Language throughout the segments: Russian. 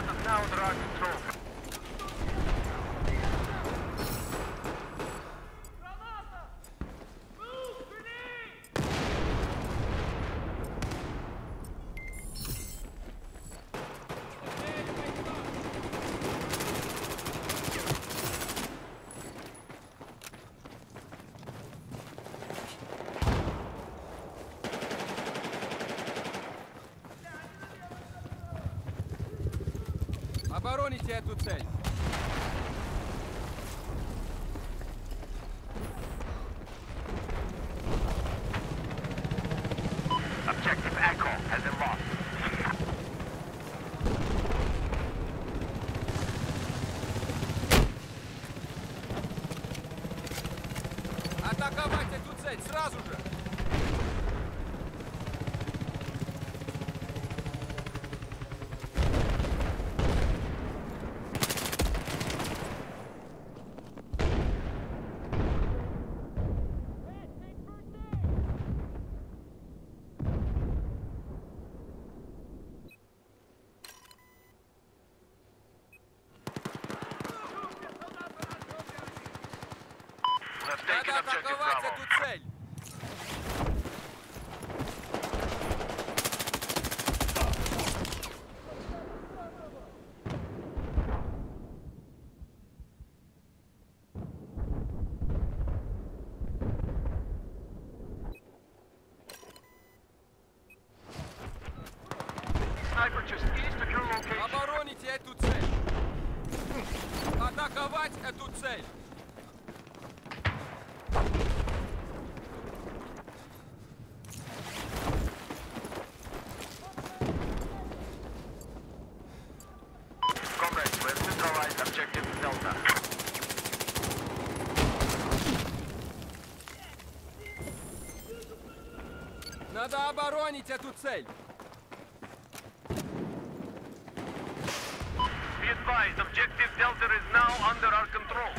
status now under our control. Обороните эту цель. Objective Echo has been lost. Атаковать эту цель сразу же! Надо атаковать эту цель! Обороните эту цель! Атаковать эту цель! Comrades, we have neutralized objective Delta. Надо оборонить эту цель! Be advised, objective Delta is now under our control.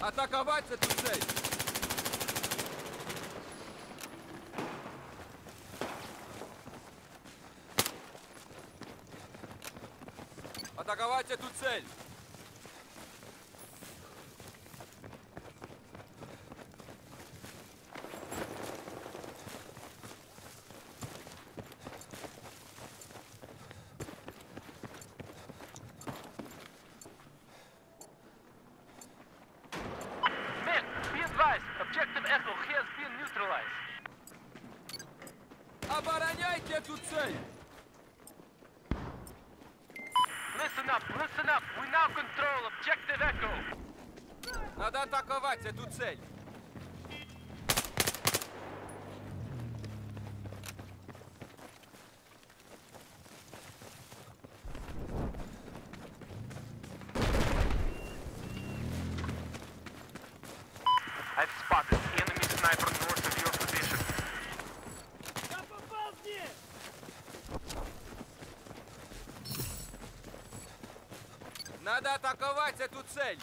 Атаковать эту цель! Атаковать эту цель! Men, be advised, objective Echo has been neutralized. Обороняйте эту цель! Listen up, listen up. We now control objective Echo. Надо атаковать эту цель! I've spotted enemy sniper north of your position. Надо атаковать эту цель!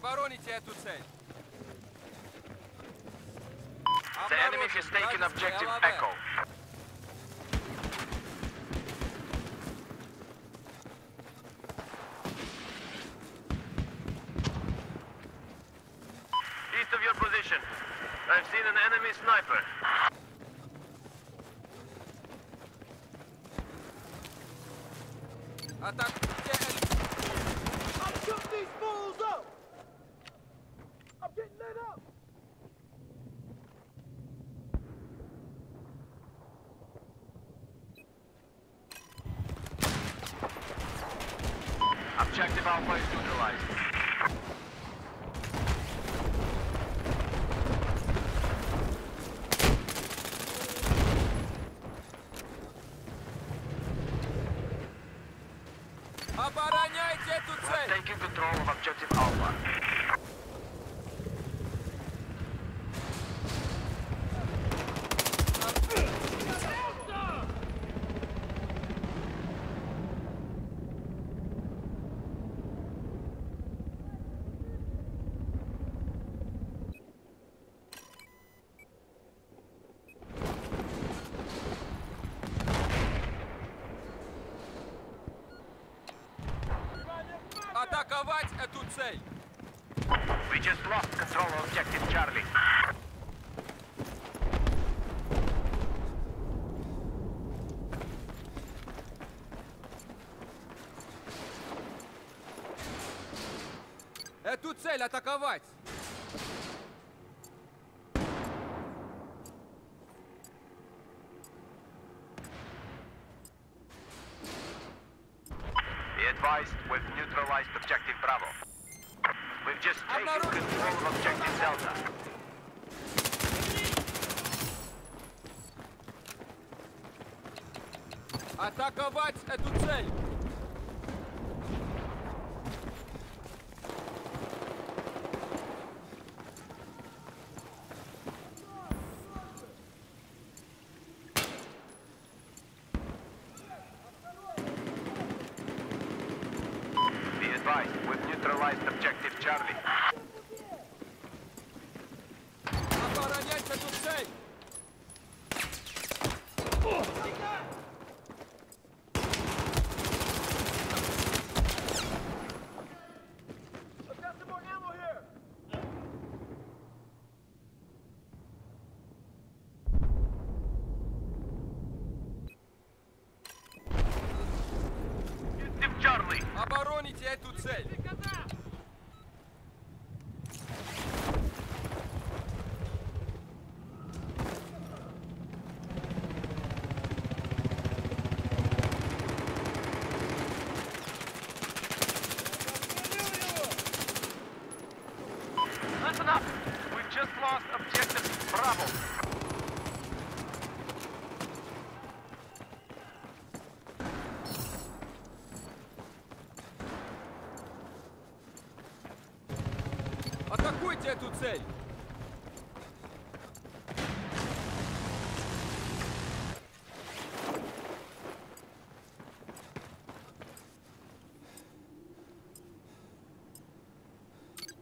Обороните эту цель! The enemy has taken objective Echo. East of your position. I've seen an enemy sniper. Objective Alpha is neutralized. Обороняйте эту We're цель! taking control of Objective Alpha. Атаковать эту цель! We just lost control of Objective Charlie. Эту цель атаковать! Be advised, we've neutralized Objective Bravo. Атаковать эту цель! Be advised, we've neutralized Charlie. Оборонять эту цель! Обороните эту цель! Listen up. We've just lost Objective Bravo.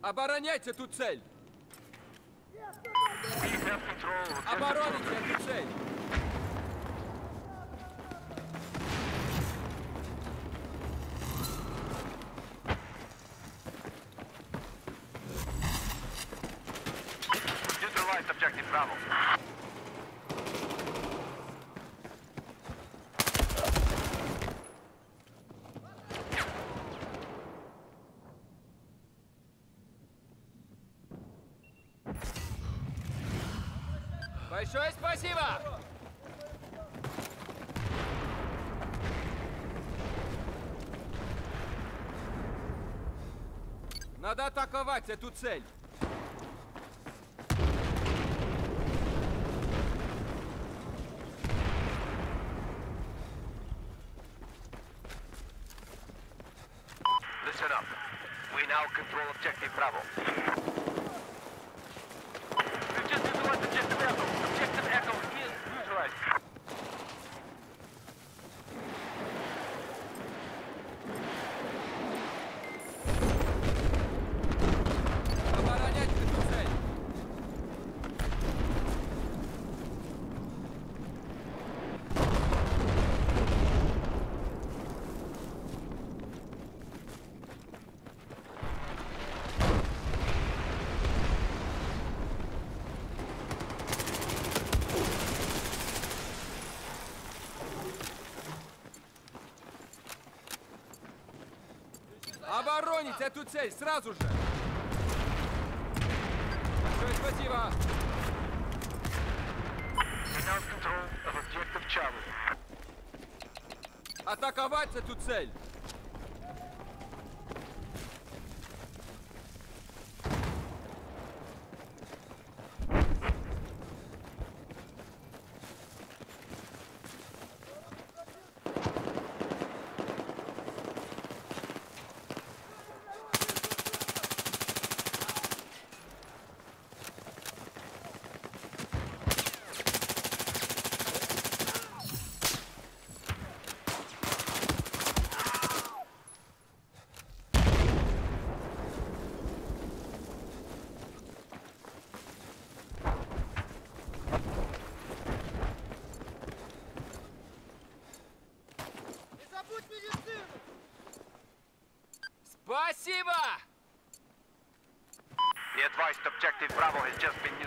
Обороняйте эту цель! Обороните эту цель! We've neutralized Objective Bravo. Большое спасибо! Надо атаковать эту цель! Listen up. We now control Objective Bravo. We've just neutralized Objective Echo. Objective Echo is neutralized. Оборонять эту цель! Оборонить эту цель сразу же! Большое спасибо! Атаковать эту цель! Bravo has just been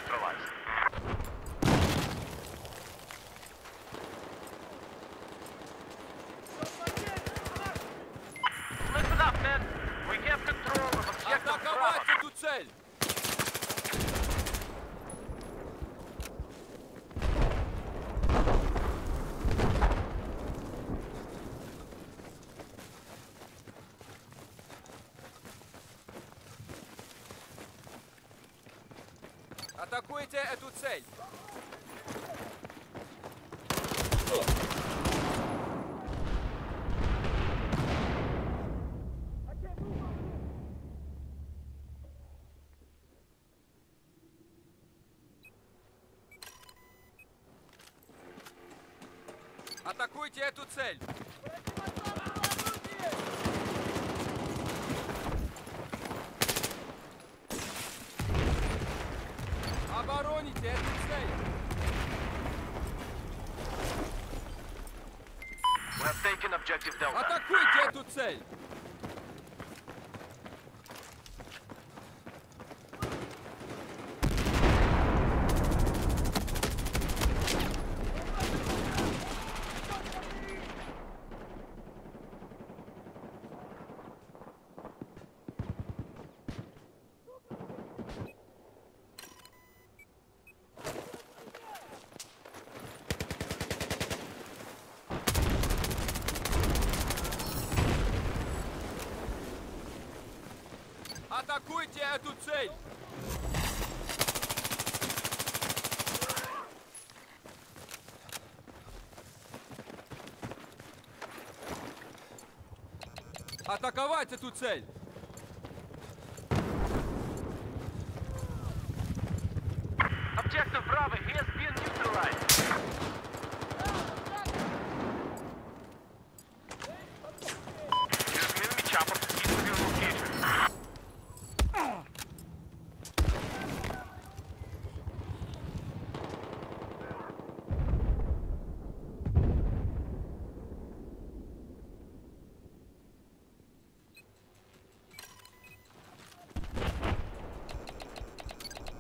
Атакуйте эту цель! Атакуйте эту цель! Обороните эту цель! We have taken objective Delta. Атакуйте эту цель! Атакуйте эту цель! Атаковать эту цель! Objective Bravo has been neutralized.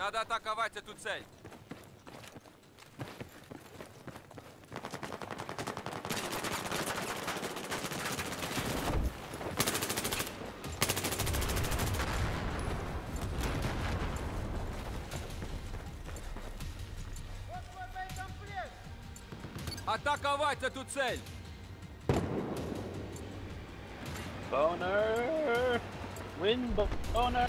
Надо атаковать эту цель! Атаковать эту цель! Boner! Win boner!